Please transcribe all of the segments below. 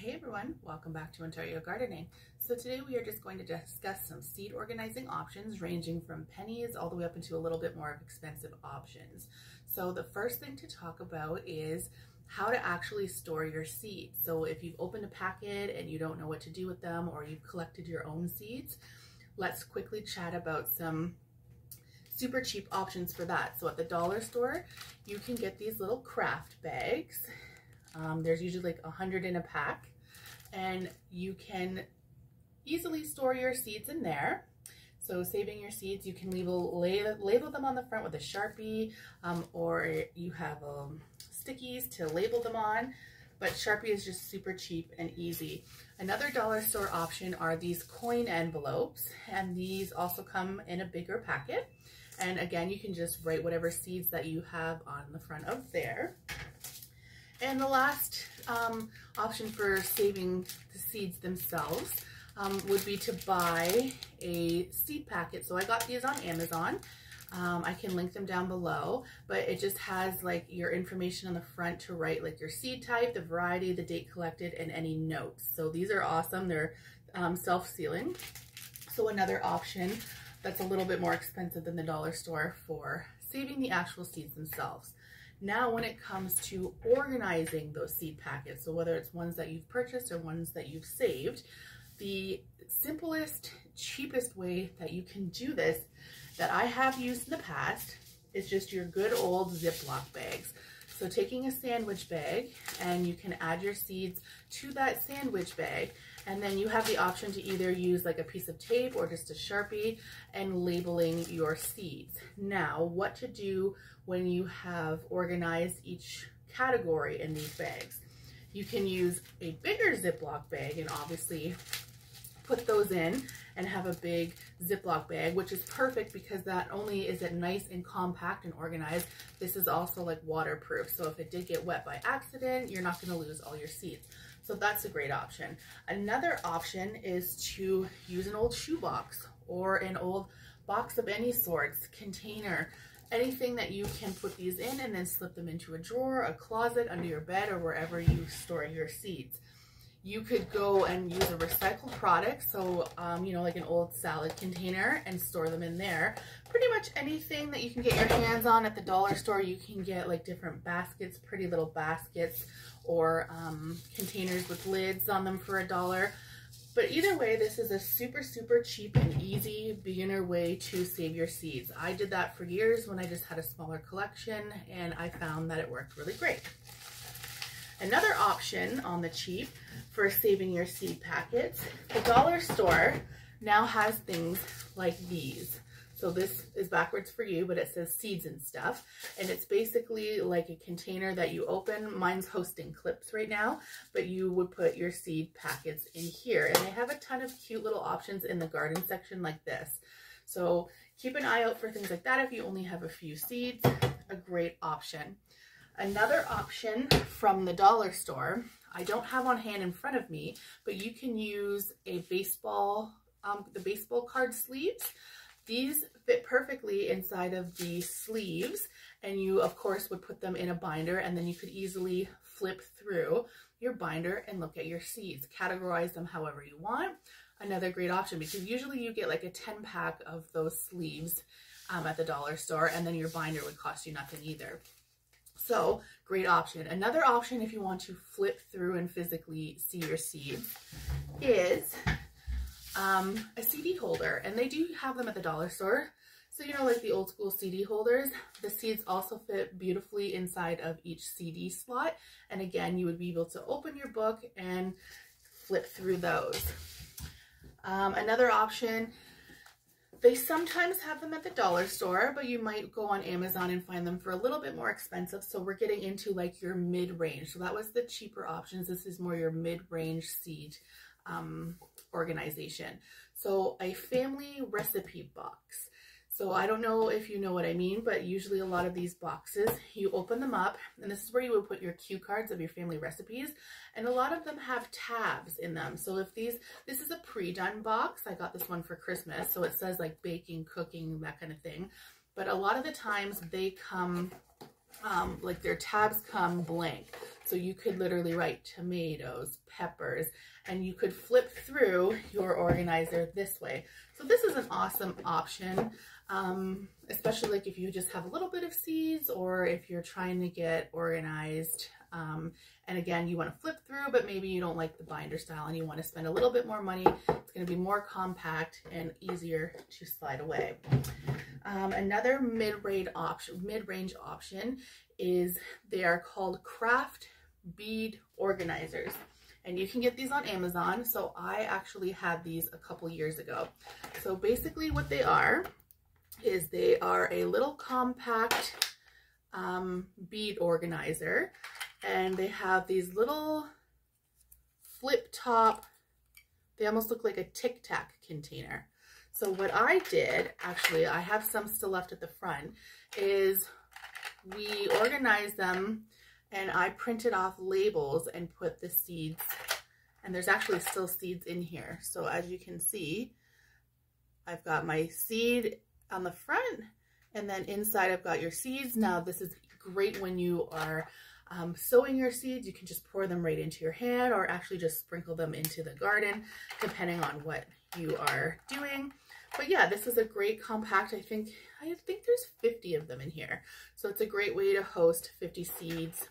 Hey everyone, welcome back to Ontario Gardening. So today we are just going to discuss some seed organizing options ranging from pennies all the way up into a little bit more of expensive options. So the first thing to talk about is how to actually store your seeds. So if you've opened a packet and you don't know what to do with them or you've collected your own seeds, let's quickly chat about some super cheap options for that. So at the dollar store, you can get these little craft bags um, there's usually like a hundred in a pack and you can easily store your seeds in there. So saving your seeds, you can label, label them on the front with a Sharpie um, or you have um, stickies to label them on, but Sharpie is just super cheap and easy. Another dollar store option are these coin envelopes and these also come in a bigger packet. And again, you can just write whatever seeds that you have on the front of there. And the last um, option for saving the seeds themselves um, would be to buy a seed packet. So I got these on Amazon. Um, I can link them down below, but it just has like your information on the front to write like your seed type, the variety, the date collected, and any notes. So these are awesome. They're um, self-sealing. So another option that's a little bit more expensive than the dollar store for saving the actual seeds themselves. Now, when it comes to organizing those seed packets, so whether it's ones that you've purchased or ones that you've saved, the simplest, cheapest way that you can do this that I have used in the past is just your good old Ziploc bags. So taking a sandwich bag and you can add your seeds to that sandwich bag and then you have the option to either use like a piece of tape or just a Sharpie and labeling your seeds. Now, what to do when you have organized each category in these bags. You can use a bigger Ziploc bag and obviously put those in and have a big Ziploc bag, which is perfect because that only is it nice and compact and organized, this is also like waterproof. So if it did get wet by accident, you're not gonna lose all your seeds. So that's a great option. Another option is to use an old shoebox or an old box of any sorts, container, anything that you can put these in and then slip them into a drawer, a closet, under your bed, or wherever you store your seeds. You could go and use a recycled product, so, um, you know, like an old salad container and store them in there. Pretty much anything that you can get your hands on at the dollar store, you can get like different baskets, pretty little baskets, or um, containers with lids on them for a dollar. But either way, this is a super, super cheap and easy beginner way to save your seeds. I did that for years when I just had a smaller collection and I found that it worked really great. Another option on the cheap for saving your seed packets, the dollar store now has things like these. So this is backwards for you, but it says seeds and stuff. And it's basically like a container that you open. Mine's hosting clips right now, but you would put your seed packets in here. And they have a ton of cute little options in the garden section like this. So keep an eye out for things like that if you only have a few seeds. A great option. Another option from the dollar store, I don't have on hand in front of me, but you can use a baseball, um, the baseball card sleeves. These fit perfectly inside of the sleeves and you of course would put them in a binder and then you could easily flip through your binder and look at your seeds. Categorize them however you want. Another great option because usually you get like a 10 pack of those sleeves um, at the dollar store and then your binder would cost you nothing either. So great option. Another option if you want to flip through and physically see your seeds is um, a CD holder. And they do have them at the dollar store. So, you know, like the old school CD holders, the seeds also fit beautifully inside of each CD slot. And again, you would be able to open your book and flip through those. Um, another option, they sometimes have them at the dollar store, but you might go on Amazon and find them for a little bit more expensive. So we're getting into like your mid-range. So that was the cheaper options. This is more your mid-range seed um, organization. So a family recipe box. So I don't know if you know what I mean, but usually a lot of these boxes, you open them up and this is where you would put your cue cards of your family recipes. And a lot of them have tabs in them. So if these, this is a pre-done box. I got this one for Christmas. So it says like baking, cooking, that kind of thing. But a lot of the times they come um, like their tabs come blank. So you could literally write tomatoes, peppers, and you could flip through your organizer this way. So this is an awesome option, um, especially like if you just have a little bit of seeds or if you're trying to get organized. Um, and again, you want to flip through, but maybe you don't like the binder style and you want to spend a little bit more money. It's going to be more compact and easier to slide away. Um, another mid-range option, mid-range option is they are called craft bead organizers and you can get these on Amazon. So I actually had these a couple years ago. So basically what they are is they are a little compact um, bead organizer and they have these little flip top, they almost look like a Tic Tac container. So what I did, actually, I have some still left at the front, is we organized them and I printed off labels and put the seeds and there's actually still seeds in here. So as you can see, I've got my seed on the front and then inside I've got your seeds. Now this is great when you are um, sowing your seeds. You can just pour them right into your hand or actually just sprinkle them into the garden depending on what you are doing. But yeah, this is a great compact. I think I think there's 50 of them in here. So it's a great way to host 50 seeds.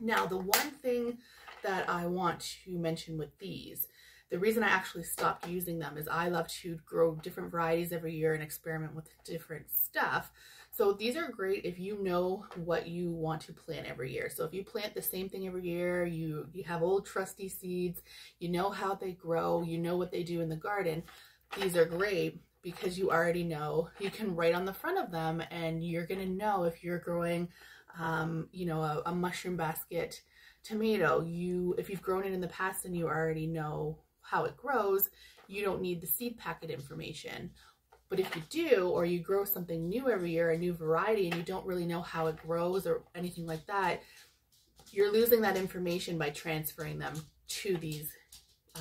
Now, the one thing that I want to mention with these, the reason I actually stopped using them is I love to grow different varieties every year and experiment with different stuff. So these are great if you know what you want to plant every year. So if you plant the same thing every year, you, you have old trusty seeds, you know how they grow, you know what they do in the garden, these are great because you already know. You can write on the front of them and you're going to know if you're growing um, you know a, a, mushroom basket tomato. You if you've grown it in the past and you already know how it grows you don't need the seed packet information. But if you do or you grow something new every year a new variety and you don't really know how it grows or anything like that you're losing that information by transferring them to these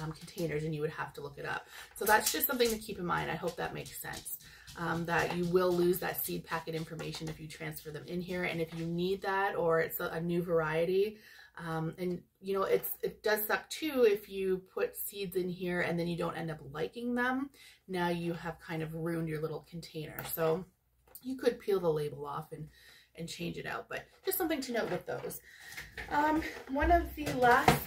um, containers and you would have to look it up. So that's just something to keep in mind. I hope that makes sense. Um, that you will lose that seed packet information if you transfer them in here. And if you need that or it's a, a new variety, um, and you know, it's it does suck too if you put seeds in here and then you don't end up liking them. Now you have kind of ruined your little container. So you could peel the label off and and change it out, but just something to note with those. Um, one of the last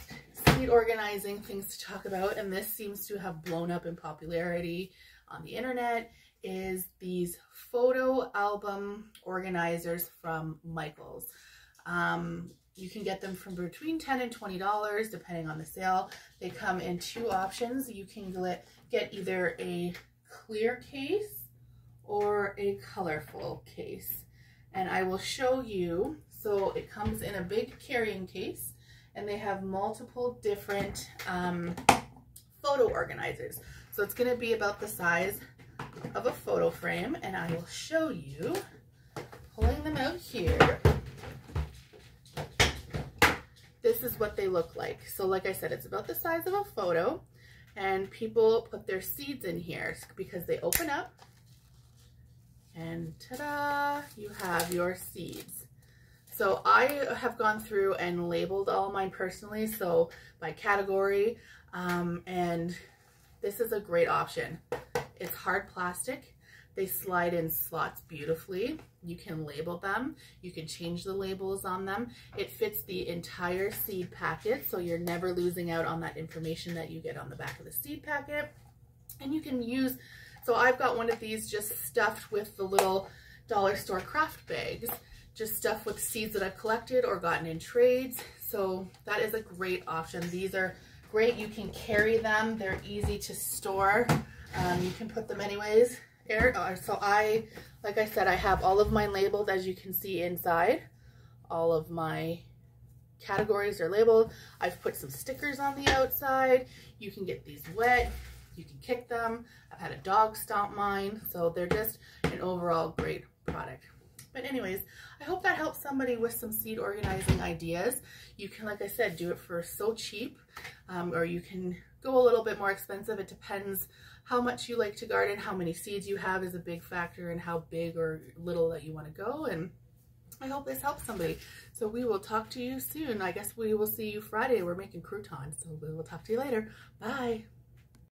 seed organizing things to talk about, and this seems to have blown up in popularity on the internet, is these photo album organizers from Michaels. Um, you can get them from between 10 and $20 depending on the sale. They come in two options. You can get either a clear case or a colorful case. And I will show you, so it comes in a big carrying case and they have multiple different um, photo organizers. So it's going to be about the size of a photo frame and I will show you pulling them out here. This is what they look like. So like I said, it's about the size of a photo and people put their seeds in here because they open up and ta-da, you have your seeds. So I have gone through and labeled all mine personally, so by category, um, and this is a great option. It's hard plastic. They slide in slots beautifully. You can label them. You can change the labels on them. It fits the entire seed packet, so you're never losing out on that information that you get on the back of the seed packet. And you can use, so I've got one of these just stuffed with the little dollar store craft bags just stuff with seeds that I've collected or gotten in trades. So that is a great option. These are great. You can carry them. They're easy to store. Um, you can put them anyways. Uh, so I, like I said, I have all of mine labeled as you can see inside. All of my categories are labeled. I've put some stickers on the outside. You can get these wet. You can kick them. I've had a dog stomp mine. So they're just an overall great product. But anyways, I hope that helps somebody with some seed organizing ideas. You can, like I said, do it for so cheap, um, or you can go a little bit more expensive. It depends how much you like to garden, how many seeds you have is a big factor, and how big or little that you want to go. And I hope this helps somebody. So we will talk to you soon. I guess we will see you Friday. We're making croutons. So we will talk to you later. Bye.